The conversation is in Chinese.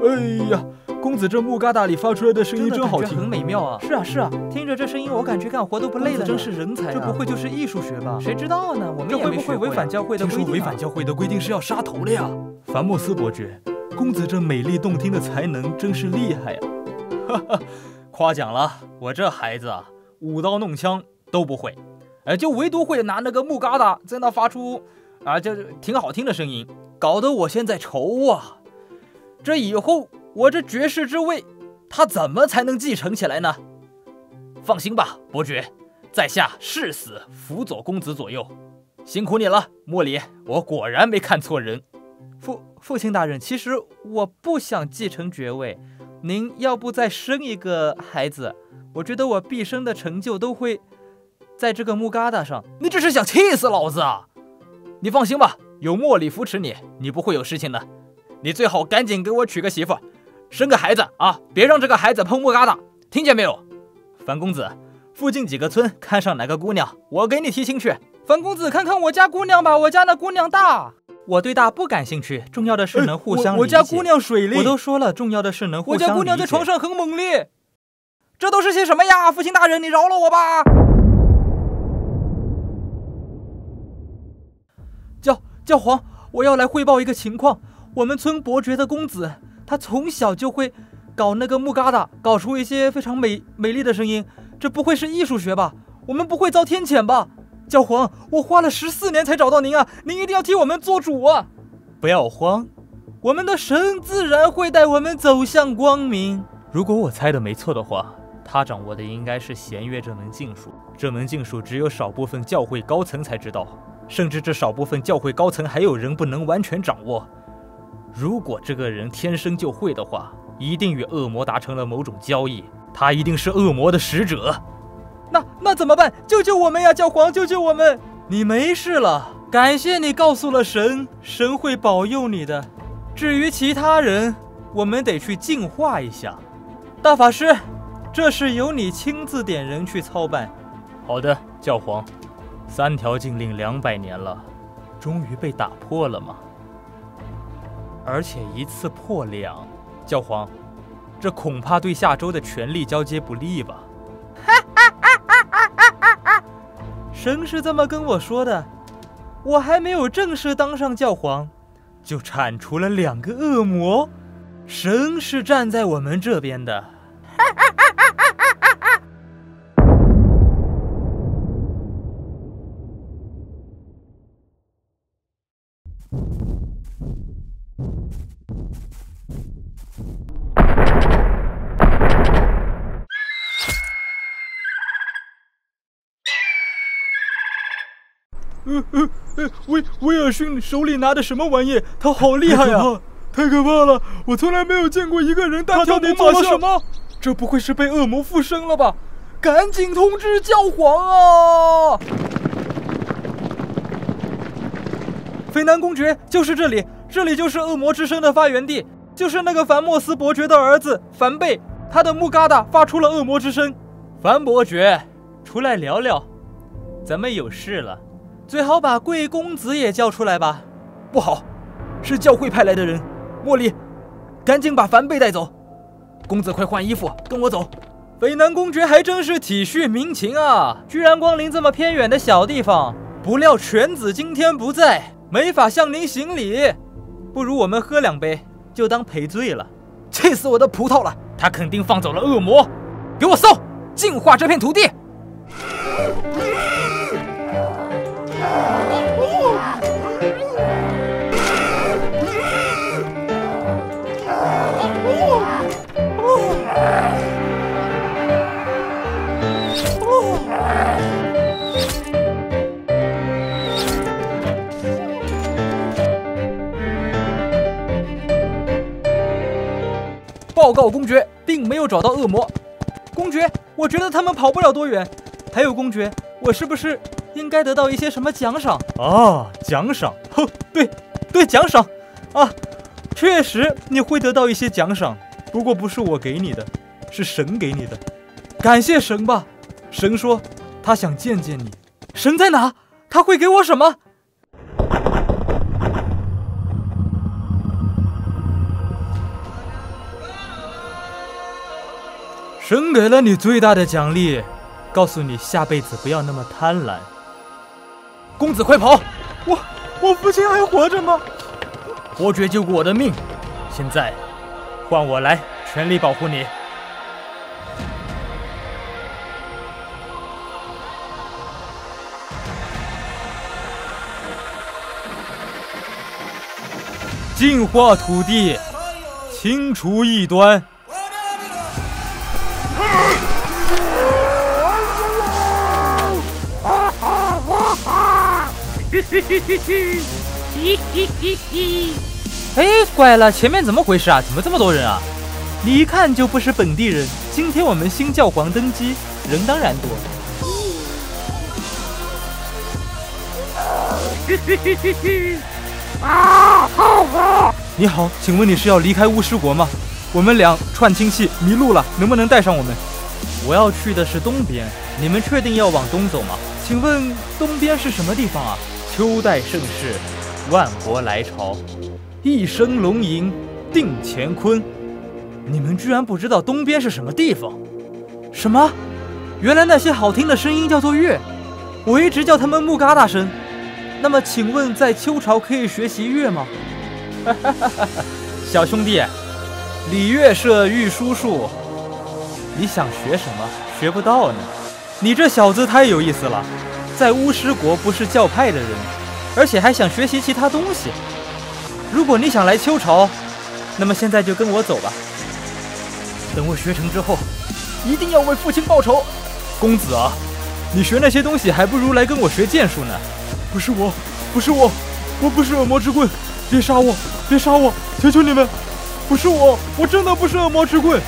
哎呀，公子这木疙瘩里发出来的声音真好听，很美妙啊！是啊是啊，听着这声音，我感觉干活都不累了真是人才啊这不会就是艺术学吧？谁知道呢？我们也不会违反教会的规定啊？违反教会的规定是要杀头的呀。凡莫斯伯爵，公子这美丽动听的才能真是厉害呀！哈哈，夸奖了，我这孩子啊，舞刀弄枪都不会，哎，就唯独会拿那个木疙瘩在那发出啊，就挺好听的声音，搞得我现在愁啊。这以后我这绝世之位，他怎么才能继承起来呢？放心吧，伯爵，在下誓死辅佐公子左右。辛苦你了，莫里，我果然没看错人。父父亲大人，其实我不想继承爵位，您要不再生一个孩子？我觉得我毕生的成就都会在这个木疙瘩上。你这是想气死老子啊！你放心吧，有莫里扶持你，你不会有事情的。你最好赶紧给我娶个媳妇，生个孩子啊！别让这个孩子碰木疙瘩，听见没有？樊公子，附近几个村看上哪个姑娘，我给你提亲去。樊公子，看看我家姑娘吧，我家那姑娘大。我对大不感兴趣，重要的是能互相理解。我我家姑娘水灵，我都说了，重要的是能互相我家姑娘在床。上很猛烈。这都是些什么呀？父亲大人，你饶了我吧！教教皇，我要来汇报一个情况。我们村伯爵的公子，他从小就会搞那个木疙瘩，搞出一些非常美美丽的声音。这不会是艺术学吧？我们不会遭天谴吧？教皇，我花了十四年才找到您啊！您一定要替我们做主啊！不要慌，我们的神自然会带我们走向光明。如果我猜的没错的话，他掌握的应该是弦乐这门禁术。这门禁术只有少部分教会高层才知道，甚至这少部分教会高层还有人不能完全掌握。如果这个人天生就会的话，一定与恶魔达成了某种交易，他一定是恶魔的使者。那那怎么办？救救我们呀！教皇，救救我们！你没事了，感谢你告诉了神，神会保佑你的。至于其他人，我们得去净化一下。大法师，这事由你亲自点人去操办。好的，教皇。三条禁令两百年了，终于被打破了吗？而且一次破两，教皇，这恐怕对下周的权力交接不利吧？哈哈哈哈哈神是这么跟我说的，我还没有正式当上教皇，就铲除了两个恶魔。神是站在我们这边的。哈哈呃呃呃，威威尔逊手里拿的什么玩意？他好厉害呀！太可怕了！我从来没有见过一个人单挑猛犸象。什么？这不会是被恶魔附身了吧？赶紧通知教皇啊！斐南公爵，就是这里，这里就是恶魔之声的发源地，就是那个凡莫斯伯爵的儿子凡贝，他的木疙瘩发出了恶魔之声。凡伯爵，出来聊聊，咱们有事了。最好把贵公子也叫出来吧。不好，是教会派来的人。茉莉，赶紧把凡贝带走。公子，快换衣服，跟我走。北南公爵还真是体恤民情啊，居然光临这么偏远的小地方。不料犬子今天不在，没法向您行礼。不如我们喝两杯，就当赔罪了。气死我的葡萄了！他肯定放走了恶魔。给我搜，净化这片土地。报告公爵，并没有找到恶魔。公爵，我觉得他们跑不了多远。还有公爵，我是不是应该得到一些什么奖赏啊？奖赏？哼，对，对，奖赏啊！确实你会得到一些奖赏，不过不是我给你的，是神给你的。感谢神吧！神说他想见见你。神在哪？他会给我什么？神给了你最大的奖励，告诉你下辈子不要那么贪婪。公子，快跑！我我父亲还活着吗？伯爵救过我的命，现在换我来全力保护你。净化土地，清除异端。哎，怪了，前面怎么回事啊？怎么这么多人啊？你一看就不是本地人。今天我们新教皇登基，人当然多。啊！你好，请问你是要离开巫师国吗？我们俩串亲戚迷路了，能不能带上我们？我要去的是东边，你们确定要往东走吗？请问东边是什么地方啊？秋代盛世，万国来朝，一生龙吟定乾坤。你们居然不知道东边是什么地方？什么？原来那些好听的声音叫做乐，我一直叫他们木疙瘩声。那么，请问在秋朝可以学习乐吗？哈哈哈哈！小兄弟，礼乐射御书术，你想学什么？学不到呢。你这小子太有意思了，在巫师国不是教派的人，而且还想学习其他东西。如果你想来秋朝，那么现在就跟我走吧。等我学成之后，一定要为父亲报仇。公子啊，你学那些东西还不如来跟我学剑术呢。不是我，不是我，我不是恶魔之棍，别杀我，别杀我，求求你们，不是我，我真的不是恶魔之棍。